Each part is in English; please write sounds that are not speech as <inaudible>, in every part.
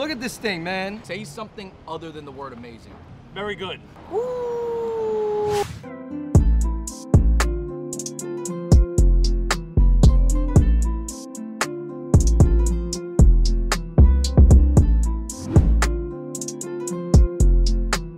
Look at this thing, man. Say something other than the word amazing. Very good.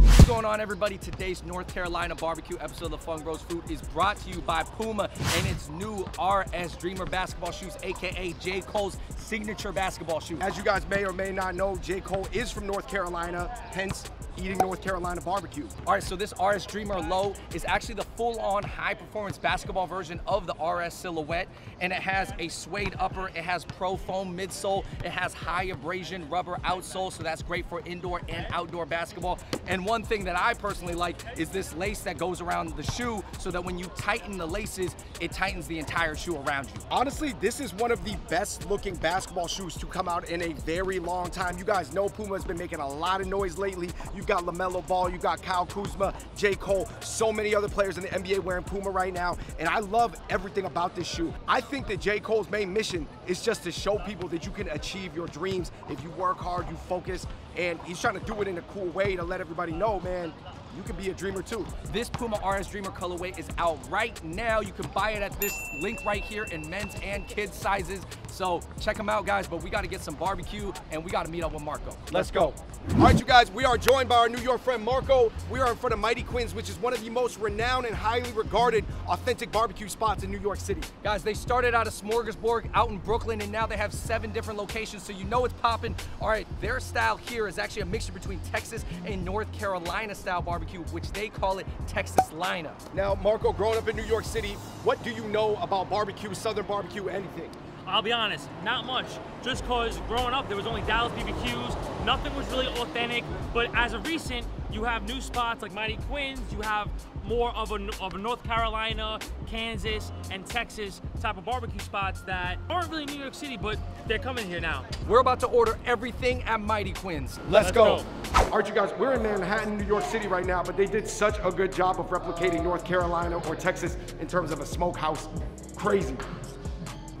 What's going on, everybody? Today's North Carolina barbecue episode of the Fung Bros Food is brought to you by Puma and its new RS Dreamer basketball shoes, aka J. Cole's signature basketball shoes. As you guys may or may not know, J. Cole is from North Carolina, hence eating North Carolina barbecue. All right, so this RS Dreamer Low is actually the full-on high-performance basketball version of the RS Silhouette, and it has a suede upper, it has pro foam midsole, it has high abrasion rubber outsole, so that's great for indoor and outdoor basketball. And one thing that I personally like is this lace that goes around the shoe, so that when you tighten the laces, it tightens the entire shoe around you. Honestly, this is one of the best looking basketball shoes to come out in a very long time. You guys know Puma has been making a lot of noise lately. You've got LaMelo Ball, you've got Kyle Kuzma, J. Cole, so many other players in the NBA wearing Puma right now. And I love everything about this shoe. I think that J. Cole's main mission is just to show people that you can achieve your dreams if you work hard, you focus, and he's trying to do it in a cool way to let everybody know, man, you can be a dreamer too. This Puma RS Dreamer colorway is out right now. You can buy it at this link right here in men's and kids sizes. So check them out, guys. But we got to get some barbecue and we got to meet up with Marco. Let's go. All right, you guys, we are joined by our New York friend Marco. We are in front of Mighty Quinn's, which is one of the most renowned and highly regarded authentic barbecue spots in New York City. Guys, they started out of Smorgasburg out in Brooklyn, and now they have seven different locations, so you know it's popping. All right, their style here is actually a mixture between Texas and North Carolina style barbecue, which they call it Texas lineup. Now, Marco, growing up in New York City, what do you know about barbecue, Southern barbecue, anything? I'll be honest, not much. Just cause growing up there was only Dallas BBQs, nothing was really authentic. But as of recent, you have new spots like Mighty Quinn's, you have more of a, of a North Carolina, Kansas, and Texas type of barbecue spots that aren't really New York City, but they're coming here now. We're about to order everything at Mighty Quinn's. Let's, Let's go. go. All right, you guys, we're in Manhattan, New York City right now, but they did such a good job of replicating North Carolina or Texas in terms of a smokehouse. Crazy.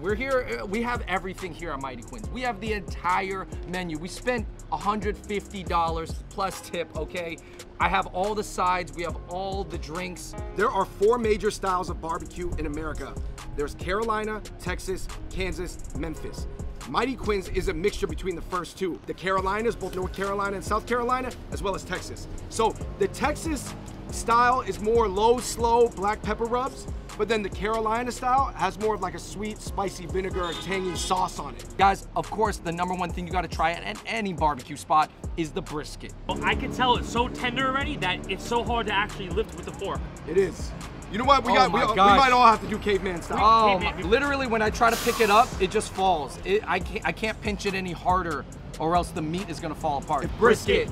We're here, uh, we have everything here at Mighty Quinn's. We have the entire menu. We spent $150 plus tip, okay? I have all the sides, we have all the drinks. There are four major styles of barbecue in America. There's Carolina, Texas, Kansas, Memphis. Mighty Quinn's is a mixture between the first two. The Carolinas, both North Carolina and South Carolina, as well as Texas. So the Texas style is more low, slow black pepper rubs, but then the Carolina style has more of like a sweet, spicy vinegar, tangy sauce on it. Guys, of course, the number one thing you gotta try at any barbecue spot is the brisket. Well, I can tell it's so tender already that it's so hard to actually lift with the fork. It is. You know what? We Oh got. We, we might all have to do caveman style. Oh, Hey, my, man. literally when I try to pick it up, it just falls. It, I, can't, I can't pinch it any harder or else the meat is gonna fall apart. Brisket.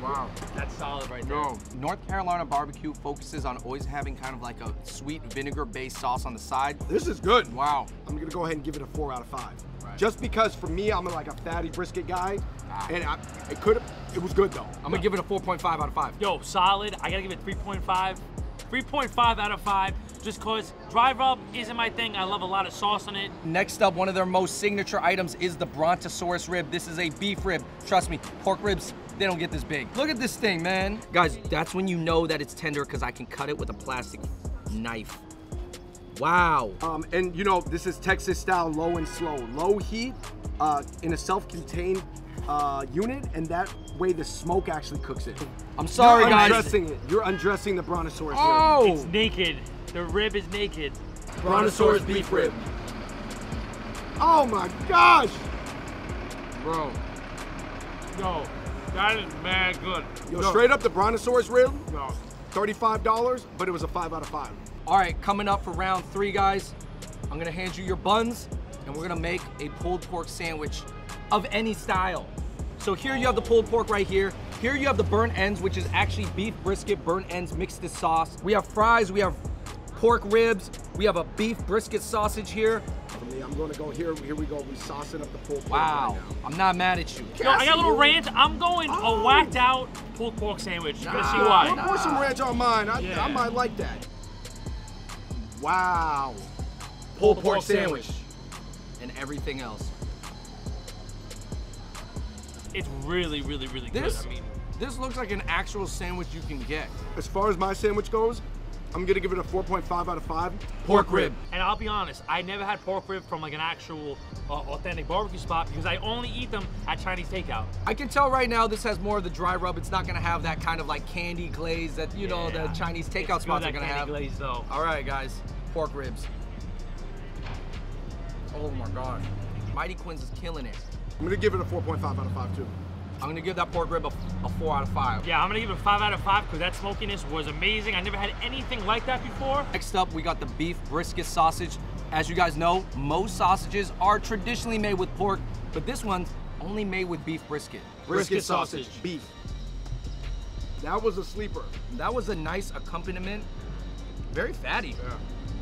Wow. That's solid right there. No. North Carolina barbecue focuses on always having kind of like a sweet vinegar-based sauce on the side. This is good. Wow. I'm gonna go ahead and give it a four out of five. Right. Just because for me, I'm like a fatty brisket guy, Ah. and I, it could have it was good though. I'm gonna give it a 4.5 out of 5. Yo, solid. I gotta give it 3.5. 3.5 out of 5, just cause dry rub isn't my thing. I love a lot of sauce on it. Next up, one of their most signature items is the Brontosaurus rib. This is a beef rib. Trust me, pork ribs, they don't get this big. Look at this thing, man. Guys, that's when you know that it's tender because I can cut it with a plastic knife. Wow. Um, and you know, this is Texas style low and slow. Low heat uh, in a self-contained uh, unit, and that way the smoke actually cooks it. I'm sorry, You're guys. undressing it. You're undressing the Brontosaurus rib. Oh! It's naked. The rib is naked. Brontosaurus beef rib. Oh my gosh! Bro. Yo, that is mad good. Yo, straight up the Brontosaurus rib, Yo. $35, but it was a five out of five. All right, coming up for round three, guys. I'm gonna hand you your buns, and we're gonna make a pulled pork sandwich of any style. So here you have the pulled pork right here. Here you have the burnt ends, which is actually beef brisket burnt ends mixed with sauce. We have fries, we have pork ribs, we have a beef brisket sausage here. For me, I'm gonna go here. Here we go. We saucing up the pulled pork Wow, right now. I'm not mad at you. Yo, I got a little you. ranch. I'm going Oh. a whacked out pulled pork sandwich. You're gonna see why. I'll pour some ranch on mine. I, Yeah. I might like that. Wow. Pulled pork sandwich and everything else. it's really, really, really good. I mean, this looks like an actual sandwich you can get. As far as my sandwich goes, I'm gonna give it a 4.5 out of 5. Pork rib. and I'll be honest, I never had pork rib from like an actual uh, authentic barbecue spot because I only eat them at Chinese takeout. I can tell right now this has more of the dry rub. It's not gonna have that kind of like candy glaze that you know the Chinese takeout It's spots that are gonna candy have. glaze though. All right, guys, pork ribs. Oh my god, Mighty Quinn's is killing it. I'm gonna give it a 4.5 out of 5 too. I'm gonna give that pork rib a, a four out of five. Yeah, I'm gonna give it a five out of five because that smokiness was amazing. I never had anything like that before. Next up, we got the beef brisket sausage. As you guys know, most sausages are traditionally made with pork, but this one's only made with beef brisket. Brisket sausage. beef. That was a sleeper. That was a nice accompaniment. Very fatty.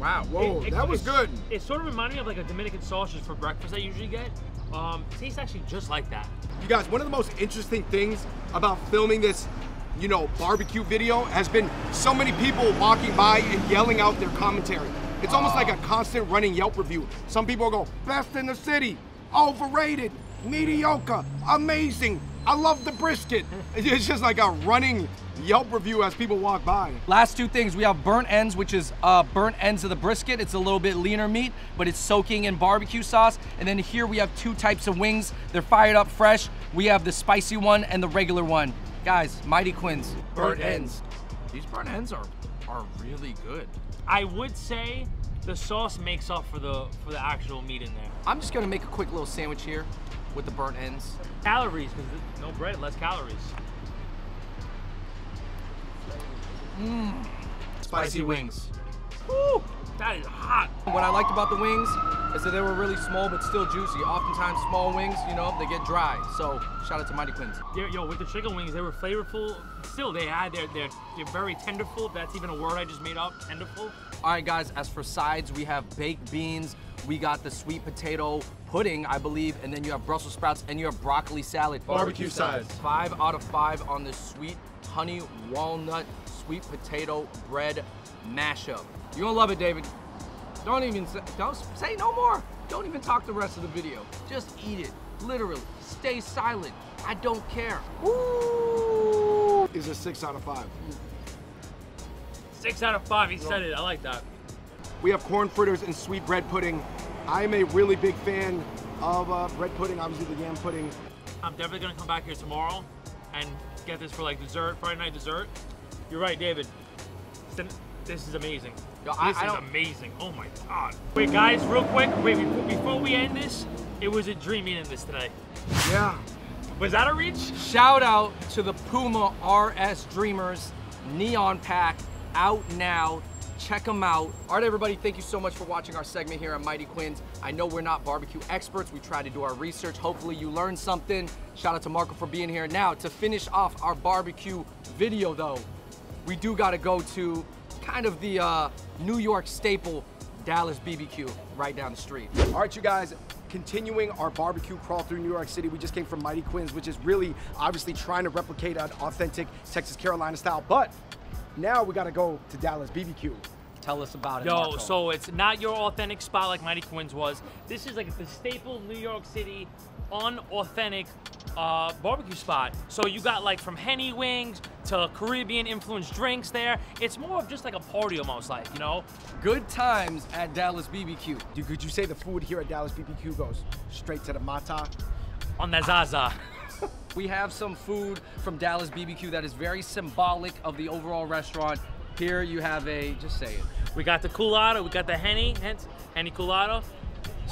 Wow. Whoa, It- it- that was good. It sort of reminded me of like a Dominican sausage for breakfast I usually get. Um, it tastes actually just like that. You guys, one of the most interesting things about filming this, you know, barbecue video has been so many people walking by and yelling out their commentary. It's almost like a constant running Yelp review. Some people go, best in the city, overrated, mediocre, amazing, I love the brisket. <laughs> It's just like a running Yelp review as people walk by. Last two things, we have burnt ends, which is uh, burnt ends of the brisket. It's a little bit leaner meat, but it's soaking in barbecue sauce. And then here we have two types of wings. They're fired up fresh. We have the spicy one and the regular one. Guys, Mighty Quinn's Burnt ends. These burnt ends are are really good. I would say the sauce makes up for the for the actual meat in there. I'm just gonna make a quick little sandwich here with the burnt ends. Calories, because no bread, less calories. Mm. Spicy wings. Woo! That is hot. What I liked about the wings is that they were really small but still juicy. Oftentimes small wings, you know, they get dry. So shout out to Mighty Quinn's. Yo, yo, with the chicken wings, they were flavorful. Still, they had their they're, they're very tenderful. That's even a word I just made up, tenderful. All right, guys, as for sides, we have baked beans, we got the sweet potato pudding, I believe, and then you have Brussels sprouts and you have broccoli salad. Barbecue sides. Five out of five on the sweet honey walnut sweet potato bread mashup. You're gonna love it, David. Don't even say, don't say no more. Don't even talk the rest of the video. Just eat it, literally. Stay silent. I don't care. Woo! Is a 6 out of 5. Six out of five. He said it. I like that. We have corn fritters and sweet bread pudding. I'm a really big fan of uh, bread pudding, obviously the yam pudding. I'm definitely gonna come back here tomorrow and get this for like dessert, Friday night dessert. You're right, David. This- is amazing. Yo, I- this I is don't- amazing. Oh my god. Wait, guys, real quick. Wait, before, we end this, it was a dream eating this today. Yeah. Was that a reach? Shout out to the Puma RS Dreamers Neon Pack out now. Check them out. All right, everybody, thank you so much for watching our segment here on Mighty Quinn's. I know we're not barbecue experts. We try to do our research. Hopefully you learned something. Shout out to Marco for being here. Now, to finish off our barbecue video though, we do gotta go to kind of the uh, New York staple, Dallas BBQ, right down the street. All right, you guys, continuing our barbecue crawl through New York City. We just came from Mighty Quinn's, which is really obviously trying to replicate an authentic Texas Carolina style. But now we got to go to Dallas BBQ. Tell us about it, Yo, Marco. so it's not your authentic spot like Mighty Quinn's was. This is like the staple New York City unauthentic uh, barbecue spot. So you got like from Henny wings to Caribbean influenced drinks there. It's more of just like a party almost like, you know? good times at Dallas BBQ. Dude, could you say the food here at Dallas BBQ goes straight to the mata? On the Zaza. <laughs> We have some food from Dallas BBQ that is very symbolic of the overall restaurant. Here you have a, just say it. We got the Colada, we got the Henny, hence Henny Colada.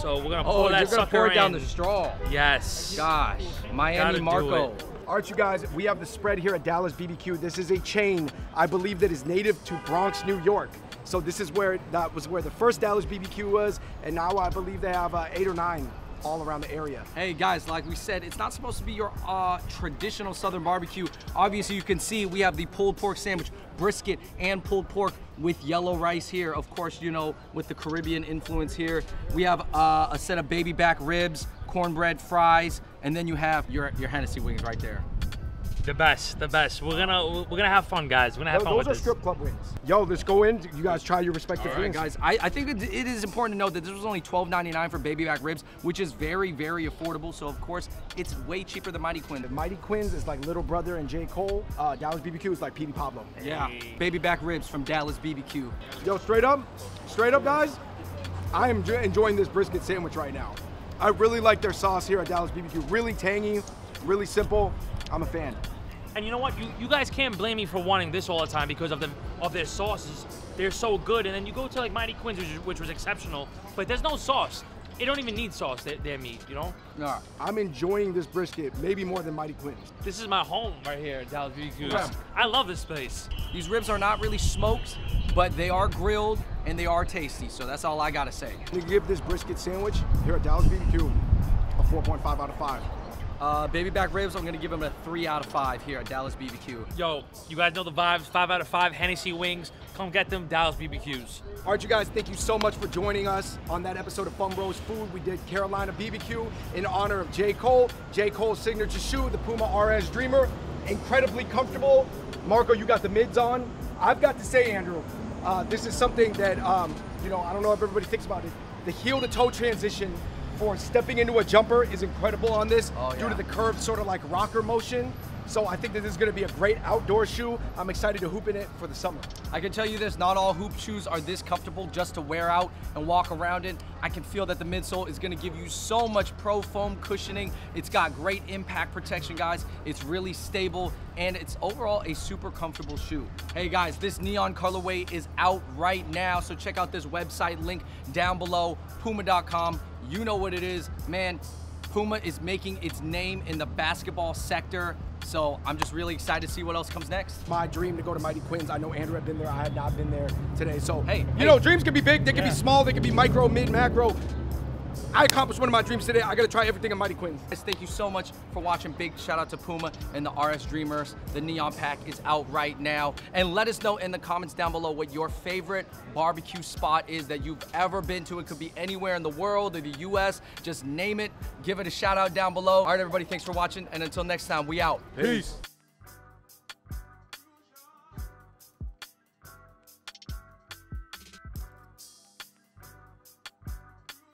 So we're gonna pour Oh, that you're sucker pour it down the straw. Yes. Gosh, Gotta Miami Marco. it. All right, you guys, we have the spread here at Dallas BBQ. This is a chain, I believe, that is native to Bronx, New York. So this is where that was where the first Dallas BBQ was, and now I believe they have uh, eight or nine all around the area. Hey guys, like we said, it's not supposed to be your uh, traditional Southern barbecue. Obviously, you can see we have the pulled pork sandwich, brisket, and pulled pork with yellow rice here. Of course, you know, with the Caribbean influence here. We have uh, a set of baby back ribs, cornbread fries, and then you have your, your Hennessy wings right there. The best, the best. We're gonna we're gonna have fun, guys. We're gonna have Those fun with are this. strip club wings. Yo, let's go in. You guys try your respective All right, wings. guys. I, I think it, it is important to note that this was only $12.99 for baby back ribs, which is very, very affordable. So, of course, it's way cheaper than Mighty Quinn. The Mighty Quinn's is like Little Brother and J. Cole. Uh, Dallas BBQ is like Petey Pablo. Yeah. Baby back ribs from Dallas BBQ. Yo, straight up, straight up, guys. I am enjoying this brisket sandwich right now. I really like their sauce here at Dallas BBQ. Really tangy, really simple. I'm a fan. And you know what? You, you guys can't blame me for wanting this all the time because of the of their sauces. They're so good. And then you go to like Mighty Quinn's, which, which was exceptional, but there's no sauce. It don't even need sauce. Their, their meat, you know. Yeah. I'm enjoying this brisket maybe more than Mighty Quinn's. This is my home right here at Dallas BBQ's. Yeah. I love this place. These ribs are not really smoked, but they are grilled and they are tasty. So that's all I gotta say. We give this brisket sandwich here at Dallas BBQ a 4.5 out of 5. Uh, baby back ribs, I'm gonna give them a three out of five here at Dallas BBQ. Yo, you guys know the vibes. Five out of five Hennessy wings. Come get them, Dallas BBQs. All right, you guys, thank you so much for joining us on that episode of Fung Bros Food. We did Carolina BBQ in honor of J. Cole. J. Cole's signature shoe, the Puma RS Dreamer. Incredibly comfortable. Marco, you got the mids on. I've got to say, Andrew, uh, this is something that, um, you know, I don't know if everybody thinks about it. The heel to toe transition for stepping into a jumper is incredible on this Oh, due to the curved sort of like rocker motion. So I think that this is going to be a great outdoor shoe. I'm excited to hoop in it for the summer. I can tell you this, not all hoop shoes are this comfortable just to wear out and walk around in. I can feel that the midsole is gonna give you so much pro foam cushioning. It's got great impact protection, guys. It's really stable and it's overall a super comfortable shoe. Hey guys, this neon colorway is out right now, so check out this website link down below, puma.com. You know what it is, man. Puma is making its name in the basketball sector. So I'm just really excited to see what else comes next. my dream to go to Mighty Quinn's. I know Andrew had been there. I had not been there today. So, Hey, you hey. know, dreams can be big. They can Yeah. be small. They can be micro, mid, macro. I accomplished one of my dreams today. I got to try everything at Mighty Quinn's. Guys, thank you so much for watching. Big shout out to Puma and the RS Dreamers. The Neon Pack is out right now. And let us know in the comments down below what your favorite barbecue spot is that you've ever been to. It could be anywhere in the world or the US. Just name it. Give it a shout out down below. All right, everybody, thanks for watching. And until next time, we out. Peace.